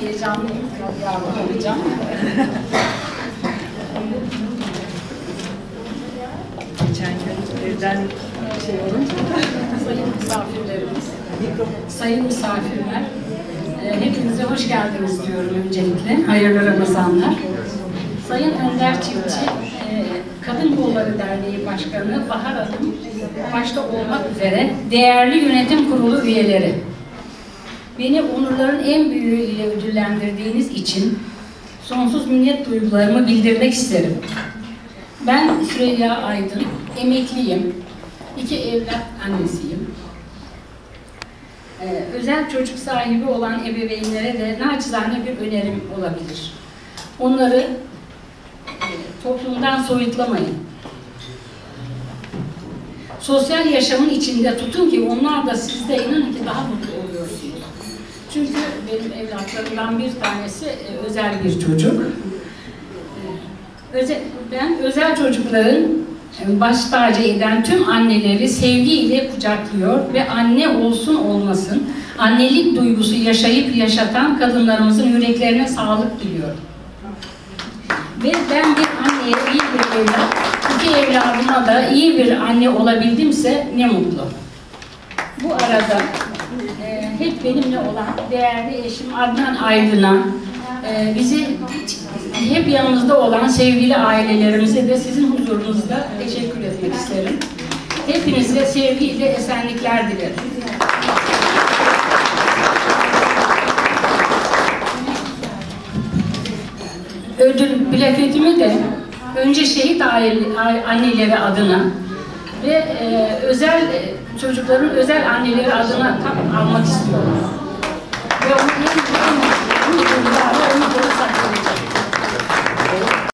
Geçen gün birden şey olunca Sayın misafirlerimiz, sayın misafirler, e, hepinize hoş geldiniz diyorum öncelikle. Hayırlı Ramazanlar. Sayın Önder Çiftçi, e, Kadın Kolları Derneği Başkanı Bahar Hanım, başta olmak üzere değerli yönetim kurulu üyeleri, beni onurların en büyüğüyle ödüllendirdiğiniz için sonsuz minnet duygularımı bildirmek isterim. Ben Süreyya Aydın, emekliyim. İki evlat annesiyim. Ee, özel çocuk sahibi olan ebeveynlere de naçizane bir önerim olabilir. Onları e, toplumdan soyutlamayın. Sosyal yaşamın içinde tutun ki onlar da sizde inanın ki daha mutlu oluyorsunuz. Çünkü benim evlatlarımdan bir tanesi e, özel bir çocuk. Özel, ben özel çocukların baş tacı eden tüm anneleri sevgiyle kucaklıyor ve anne olsun olmasın annelik duygusu yaşayıp yaşatan kadınlarımızın yüreklerine sağlık diliyorum. Ve ben bir anneye iyi bir evlat, iki evladıma da iyi bir anne olabildimse ne mutlu. Bu arada e, hep benimle olan değerli eşim Adnan Aydın'a, e, bizi hep yanımızda olan sevgili ailelerimize de sizin huzurunuzda teşekkür etmek isterim. Hepinize sevgiyle esenlikler dilerim. Ödül plaketimi de önce şehit aile, anneleri adına ve e, özel e, çocukların özel anneleri adına tam almak istiyoruz. Ve onu